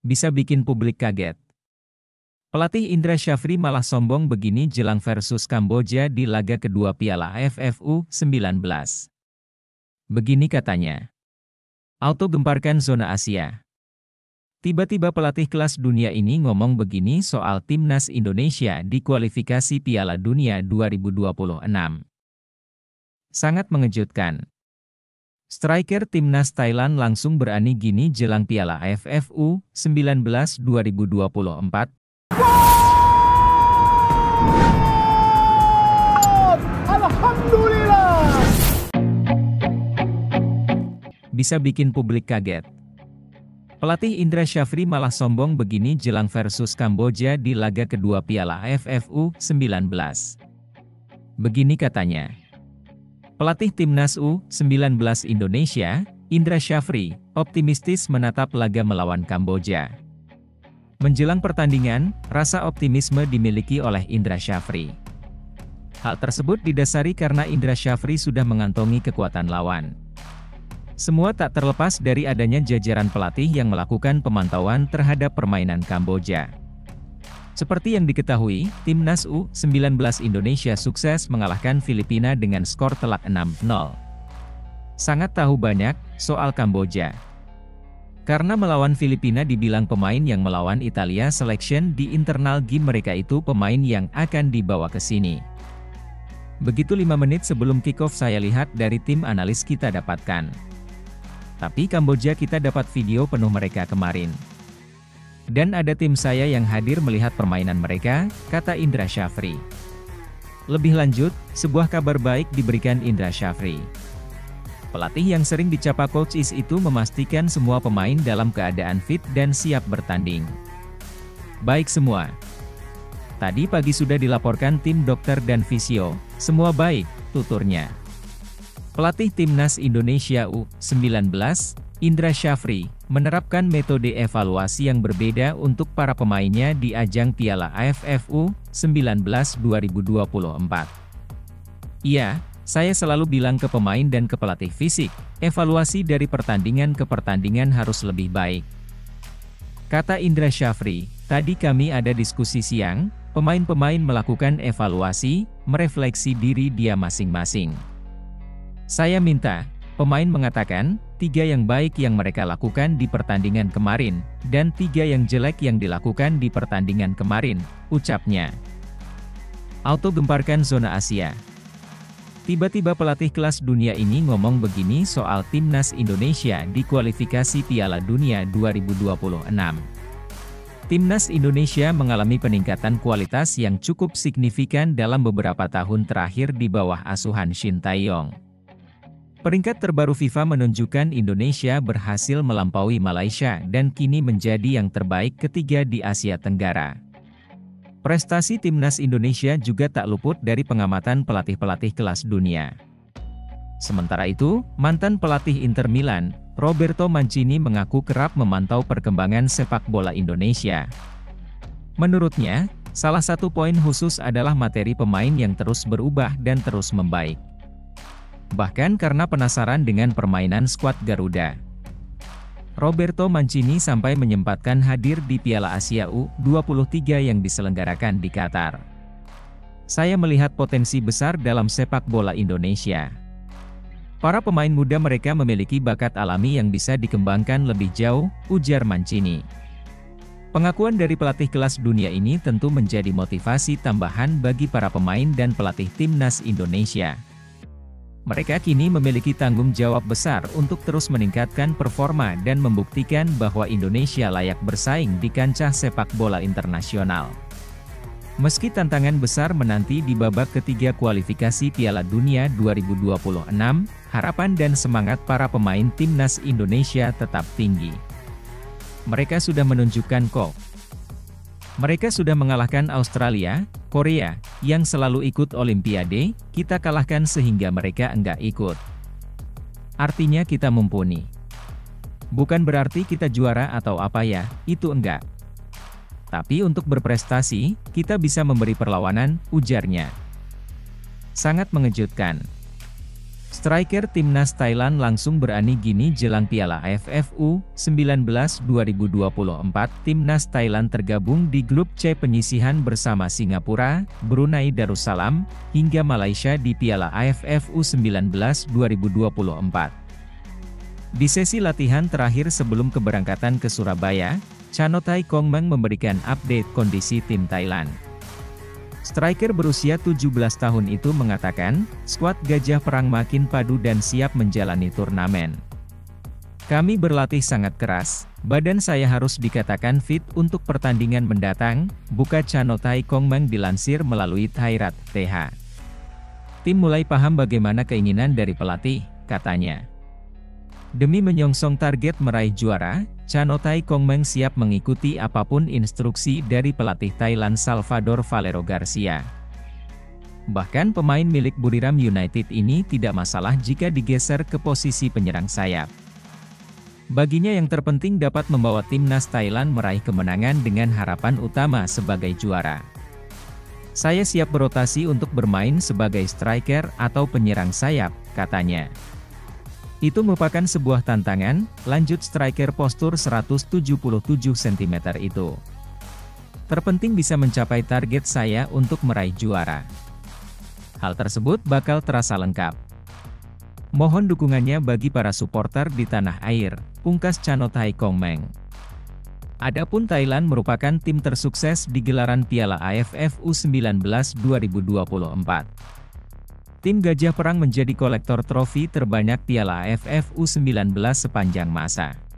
bisa bikin publik kaget. Pelatih Indra Syafri malah sombong begini jelang versus Kamboja di laga kedua Piala AFF U19. Begini katanya. Auto gemparkan zona Asia. Tiba-tiba pelatih kelas dunia ini ngomong begini soal timnas Indonesia di kualifikasi Piala Dunia 2026. Sangat mengejutkan. Striker timnas Thailand langsung berani gini jelang Piala AFF U19 2024 bisa bikin publik kaget. Pelatih Indra Syafri malah sombong begini jelang versus Kamboja di laga kedua Piala AFF U19. Begini katanya. Pelatih Timnas U19 Indonesia, Indra Syafri, optimistis menatap laga melawan Kamboja. Menjelang pertandingan, rasa optimisme dimiliki oleh Indra Syafri. Hal tersebut didasari karena Indra Syafri sudah mengantongi kekuatan lawan. Semua tak terlepas dari adanya jajaran pelatih yang melakukan pemantauan terhadap permainan Kamboja. Seperti yang diketahui, Timnas U19 Indonesia sukses mengalahkan Filipina dengan skor telak 6-0. Sangat tahu banyak soal Kamboja. Karena melawan Filipina dibilang pemain yang melawan Italia selection di internal game mereka itu pemain yang akan dibawa ke sini. Begitu 5 menit sebelum kickoff saya lihat dari tim analis kita dapatkan. Tapi Kamboja kita dapat video penuh mereka kemarin. Dan ada tim saya yang hadir melihat permainan mereka, kata Indra Syafri. Lebih lanjut, sebuah kabar baik diberikan Indra Syafri. Pelatih yang sering dicapa Coach Is itu memastikan semua pemain dalam keadaan fit dan siap bertanding. Baik semua. Tadi pagi sudah dilaporkan tim dokter dan visio, semua baik, tuturnya. Pelatih Timnas Indonesia U19, Indra Syafri, menerapkan metode evaluasi yang berbeda untuk para pemainnya di ajang Piala AFF U19 2024. Iya, saya selalu bilang ke pemain dan ke pelatih fisik, evaluasi dari pertandingan ke pertandingan harus lebih baik. Kata Indra Syafri, tadi kami ada diskusi siang, pemain-pemain melakukan evaluasi, merefleksi diri dia masing-masing. Saya minta, pemain mengatakan, tiga yang baik yang mereka lakukan di pertandingan kemarin, dan tiga yang jelek yang dilakukan di pertandingan kemarin, ucapnya. Auto gemparkan zona Asia. Tiba-tiba pelatih kelas dunia ini ngomong begini soal timnas Indonesia di kualifikasi Piala Dunia 2026. Timnas Indonesia mengalami peningkatan kualitas yang cukup signifikan dalam beberapa tahun terakhir di bawah asuhan Shin Tae-yong. Peringkat terbaru FIFA menunjukkan Indonesia berhasil melampaui Malaysia dan kini menjadi yang terbaik ketiga di Asia Tenggara. Prestasi timnas Indonesia juga tak luput dari pengamatan pelatih-pelatih kelas dunia. Sementara itu, mantan pelatih Inter Milan, Roberto Mancini mengaku kerap memantau perkembangan sepak bola Indonesia. Menurutnya, salah satu poin khusus adalah materi pemain yang terus berubah dan terus membaik bahkan karena penasaran dengan permainan skuad Garuda. Roberto Mancini sampai menyempatkan hadir di Piala Asia U23 yang diselenggarakan di Qatar. Saya melihat potensi besar dalam sepak bola Indonesia. Para pemain muda mereka memiliki bakat alami yang bisa dikembangkan lebih jauh, ujar Mancini. Pengakuan dari pelatih kelas dunia ini tentu menjadi motivasi tambahan bagi para pemain dan pelatih timnas Indonesia. Mereka kini memiliki tanggung jawab besar untuk terus meningkatkan performa dan membuktikan bahwa Indonesia layak bersaing di kancah sepak bola internasional. Meski tantangan besar menanti di babak ketiga kualifikasi Piala Dunia 2026, harapan dan semangat para pemain timnas Indonesia tetap tinggi. Mereka sudah menunjukkan kok mereka sudah mengalahkan Australia, Korea, yang selalu ikut Olimpiade, kita kalahkan sehingga mereka enggak ikut. Artinya kita mumpuni. Bukan berarti kita juara atau apa ya, itu enggak. Tapi untuk berprestasi, kita bisa memberi perlawanan, ujarnya. Sangat mengejutkan. Striker timnas Thailand langsung berani gini jelang Piala AFF U19 2024. Timnas Thailand tergabung di grup C penyisihan bersama Singapura, Brunei Darussalam, hingga Malaysia di Piala AFF U19 2024. Di sesi latihan terakhir sebelum keberangkatan ke Surabaya, Chanotai Kongmeng memberikan update kondisi tim Thailand. Striker berusia 17 tahun itu mengatakan, skuad Gajah Perang makin padu dan siap menjalani turnamen. Kami berlatih sangat keras, badan saya harus dikatakan fit untuk pertandingan mendatang, buka Chanotai Kongmeng dilansir melalui Thairat, TH. Tim mulai paham bagaimana keinginan dari pelatih, katanya. Demi menyongsong target meraih juara, Chanotai Kongmeng siap mengikuti apa pun instruksi dari pelatih Thailand Salvador Valero Garcia. Bahkan pemain milik Buriram United ini tidak masalah jika digeser ke posisi penyerang sayap. Baginya yang terpenting dapat membawa timnas Thailand meraih kemenangan dengan harapan utama sebagai juara. Saya siap berotasi untuk bermain sebagai striker atau penyerang sayap, katanya. Itu merupakan sebuah tantangan, lanjut striker postur 177 cm itu. Terpenting bisa mencapai target saya untuk meraih juara. Hal tersebut bakal terasa lengkap. Mohon dukungannya bagi para supporter di tanah air, pungkas Chanotai Kongmeng. Adapun Thailand merupakan tim tersukses di gelaran Piala AFF U19 2024. Tim Gajah Perang menjadi kolektor trofi terbanyak Piala AFF U19 sepanjang masa.